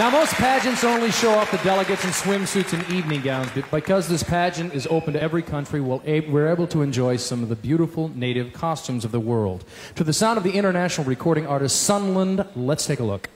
Now, most pageants only show off the delegates in swimsuits and evening gowns, but because this pageant is open to every country, we're able to enjoy some of the beautiful native costumes of the world. To the sound of the international recording artist Sunland, let's take a look.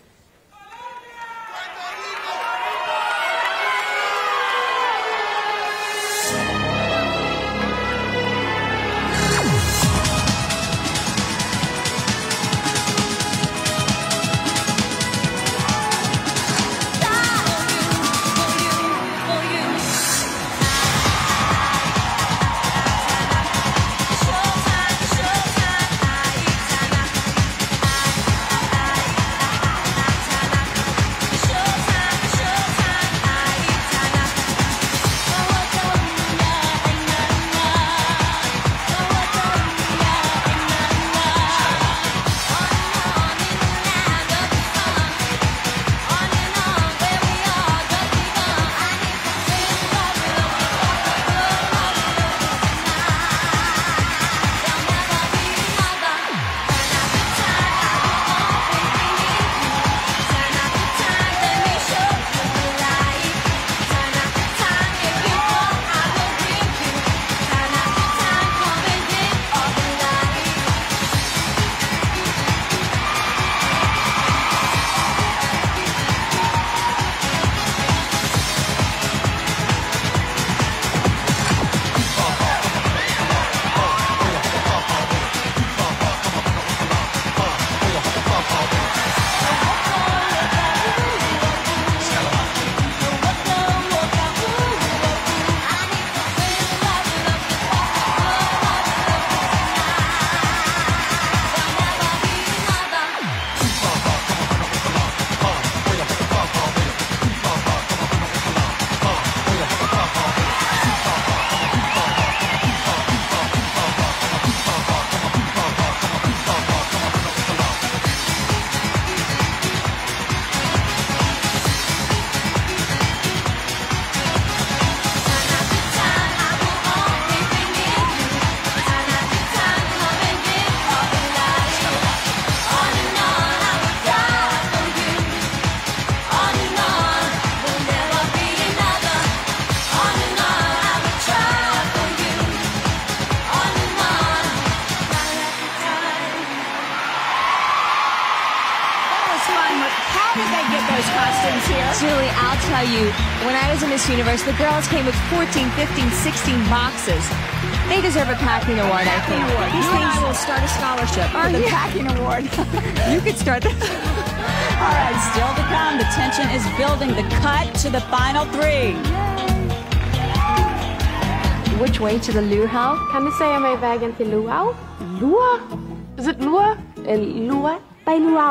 How did they get those costumes here? Julie, I'll tell you, when I was in Miss Universe, the girls came with 14, 15, 16 boxes. They deserve a packing award, I think. Award. These you things will start a scholarship for the packing award. you could start that. All right, still to come. The tension is building. The cut to the final three. Which way to the luau? Kan du säga mig vägen till luau? Lua? Is it lua? Lua? By luau.